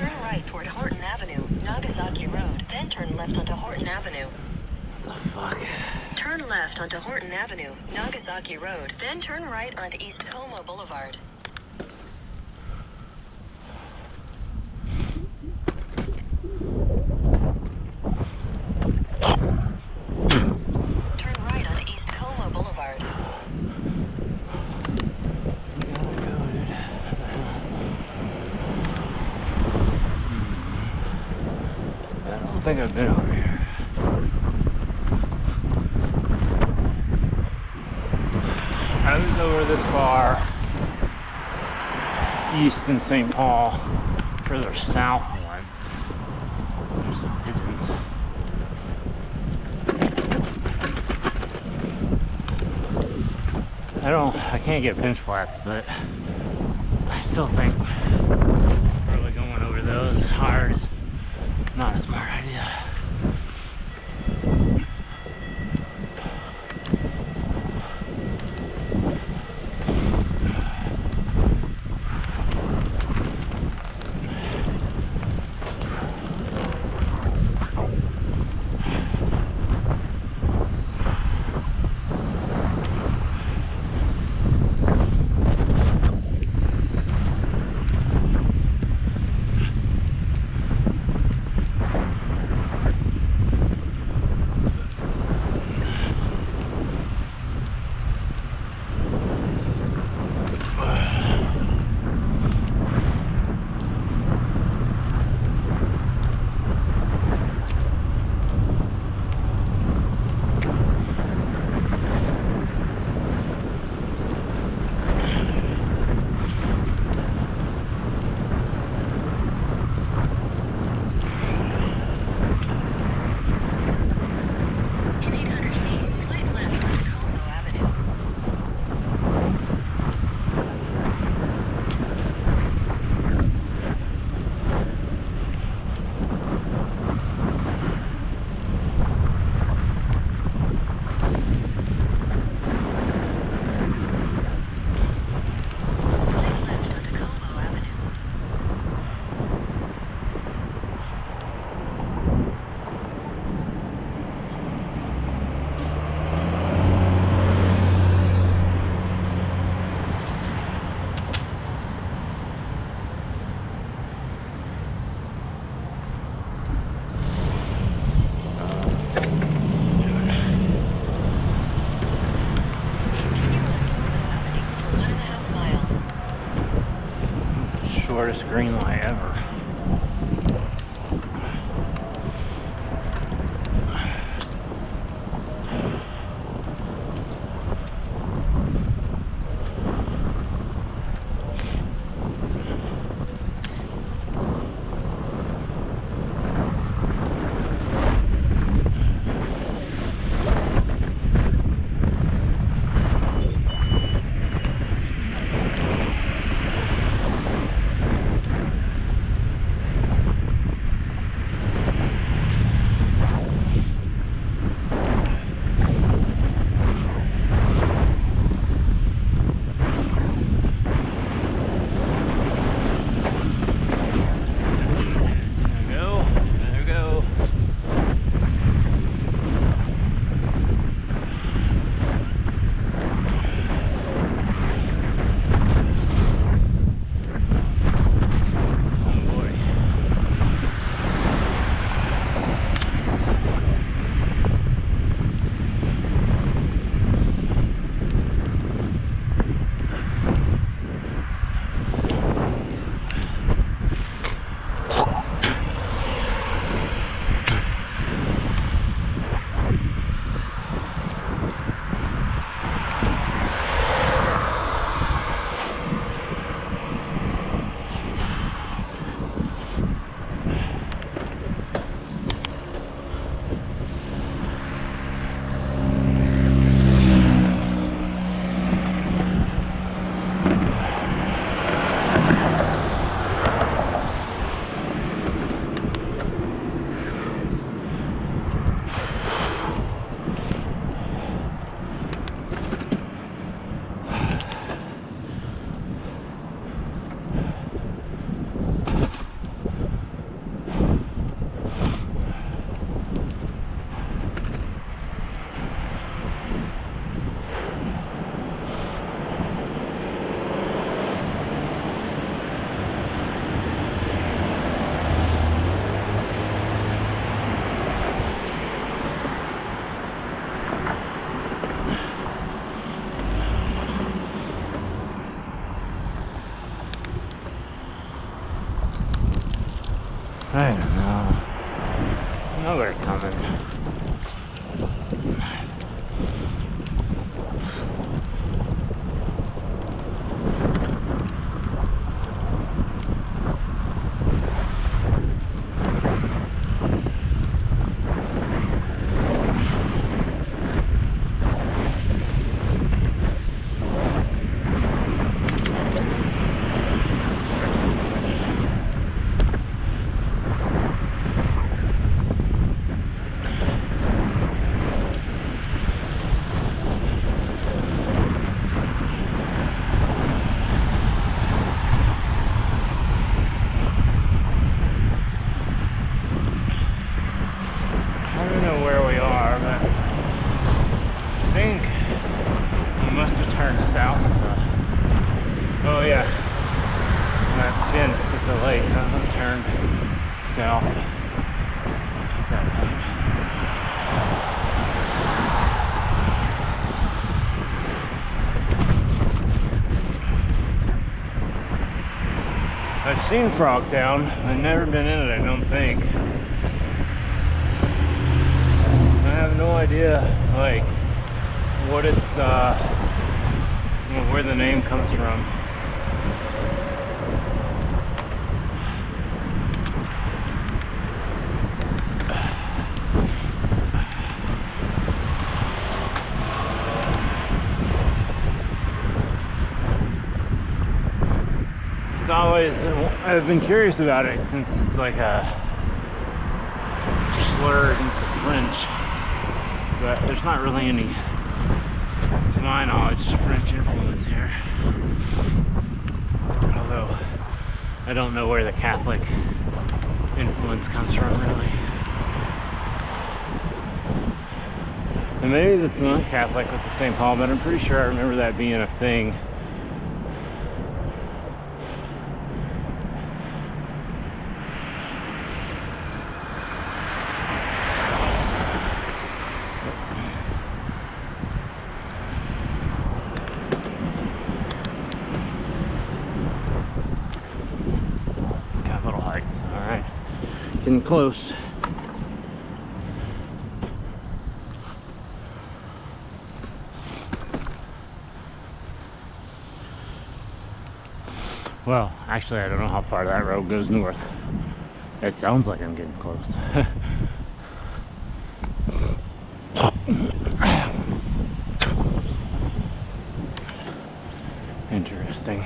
Turn right toward Horton Avenue, Nagasaki Road, then turn left onto Horton Avenue. The fuck? Turn left onto Horton Avenue, Nagasaki Road, then turn right onto East Como Boulevard. Think I've been over here. I was over this far east in St. Paul, further south once. There's some pigeons. I don't, I can't get pinch flats, but I still think really going over those hard not a smart idea. I've seen Frogtown. I've never been in it, I don't think. I have no idea, like, what it's, uh, where the name comes from. Always, I've been curious about it since it's like a slur against the French but there's not really any, to my knowledge, French influence here. Although, I don't know where the Catholic influence comes from, really. And maybe it's not Catholic with the St. Paul, but I'm pretty sure I remember that being a thing. Capitol Heights, alright. Getting close. Well, actually, I don't know how far that road goes north. It sounds like I'm getting close. Interesting.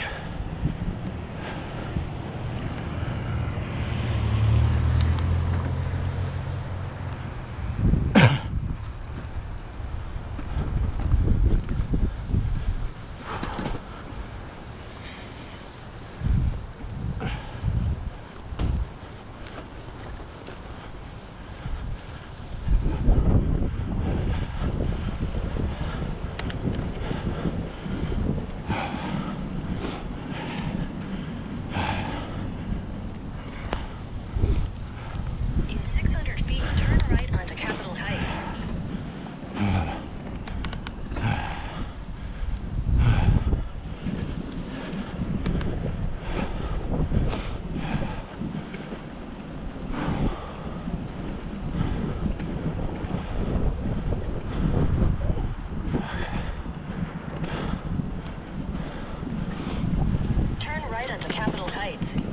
In 600 feet, turn right onto Capitol Heights. Turn right onto Capitol Heights.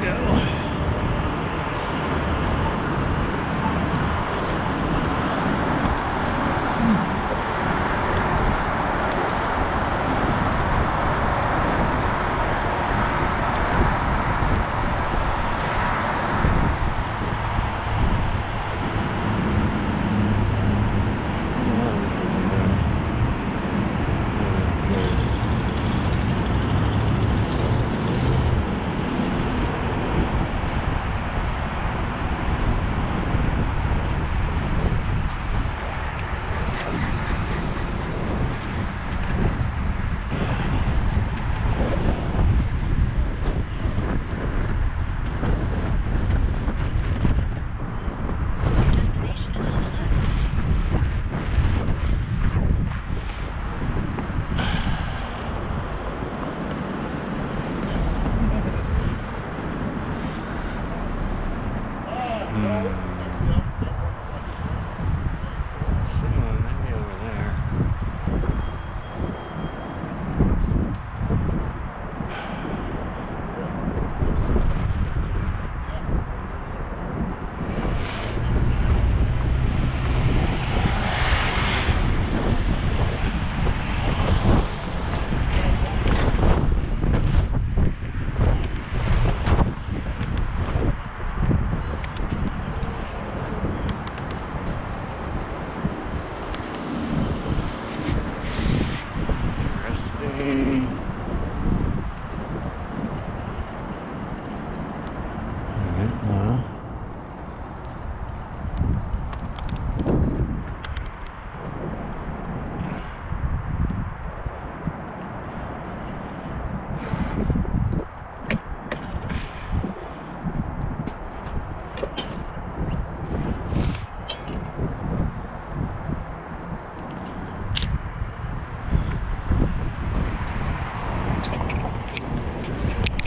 Go.